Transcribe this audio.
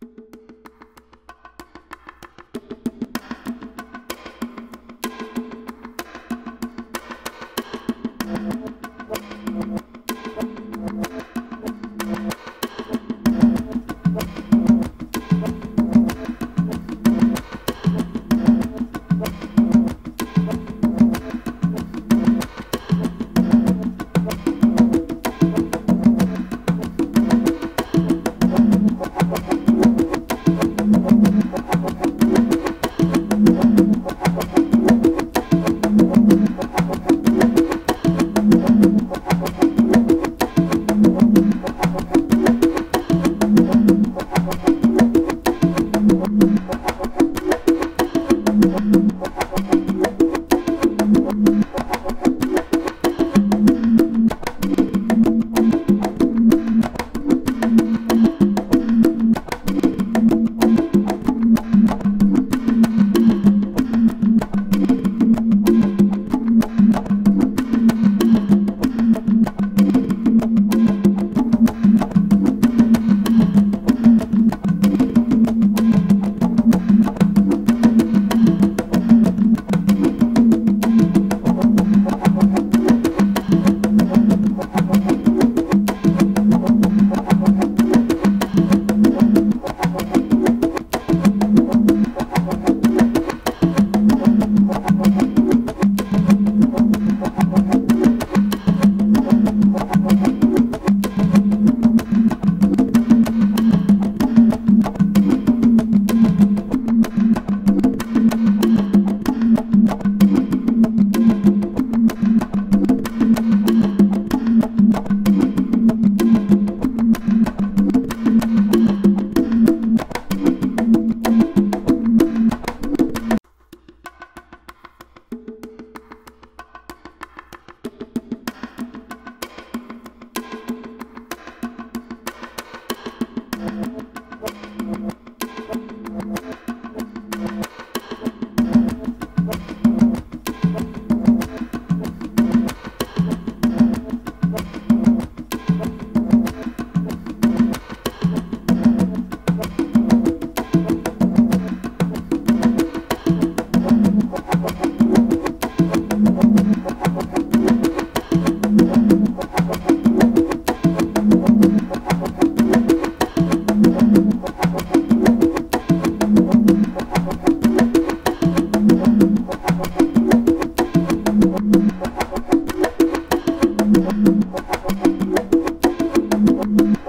you you